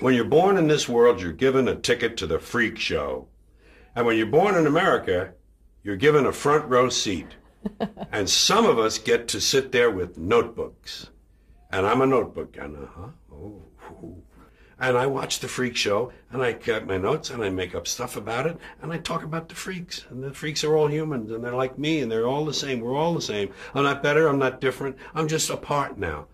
When you're born in this world, you're given a ticket to the freak show. And when you're born in America, you're given a front row seat. and some of us get to sit there with notebooks. And I'm a notebook. And uh-huh. Oh. And I watch the freak show and I get my notes and I make up stuff about it and I talk about the freaks. And the freaks are all humans and they're like me and they're all the same. We're all the same. I'm not better. I'm not different. I'm just apart now.